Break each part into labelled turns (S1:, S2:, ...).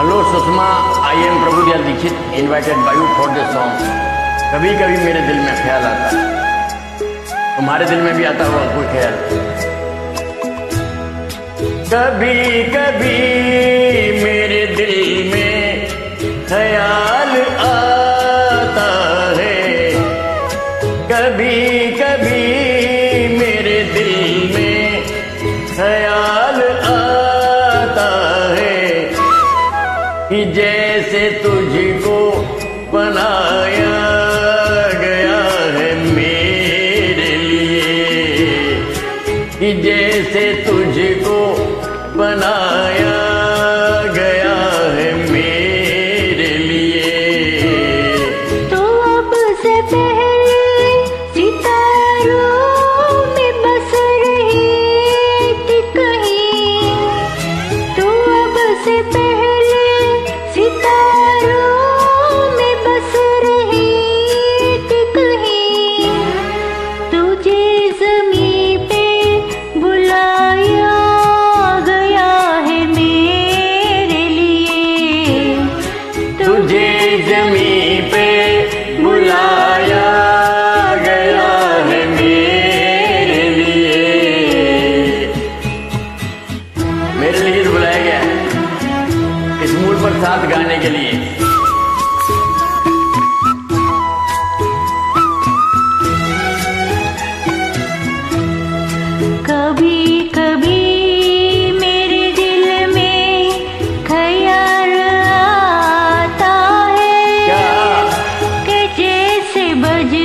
S1: Hello Sushma I am Prabhu Dayal Dikshit invited by you for the song कभी कभी मेरे दिल में ख्याल आता है। तुम्हारे दिल में भी आता होगा कोई ख्याल। कभी कभी मेरे दिल में ख्याल आता है। कभी कभी जैसे तुझको बनाया गया है मेरे लिए। जैसे तुझको बनाया
S2: तुझे जमी पे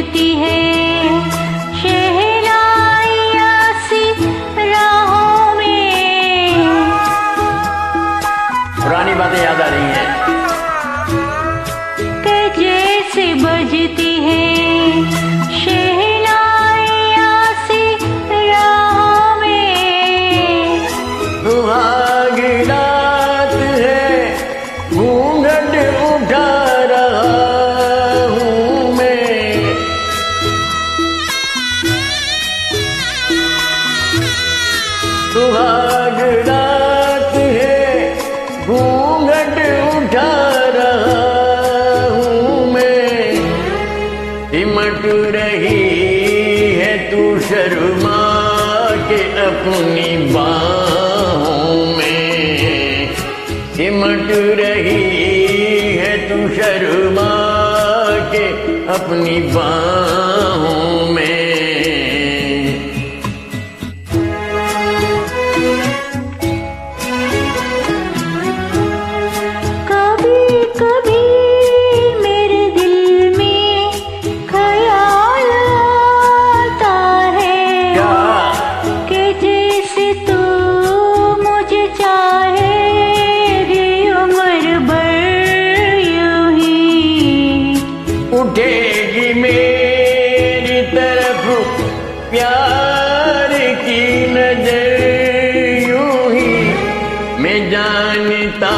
S2: बजती है।
S1: सिमट रही है तू शर्मा के अपनी बाहों में। सिमट रही है तू शर्मा के अपनी बाहों उठेगी मेरी तरफ़ प्यार की नज़र यूँ ही। मैं जानता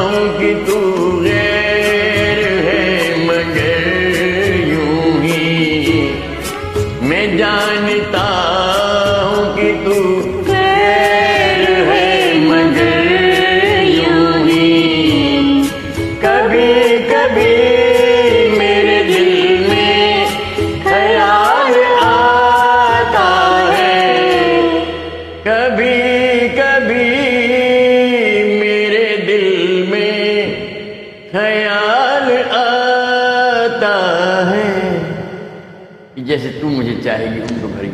S1: हूँ कि तू गैर है, मगर यूँ ही। मैं जानता हूँ कि तू है, मगर यूँ ही। कभी कभी ख्याल आता है जैसे तू मुझे चाहेगी उम्र भर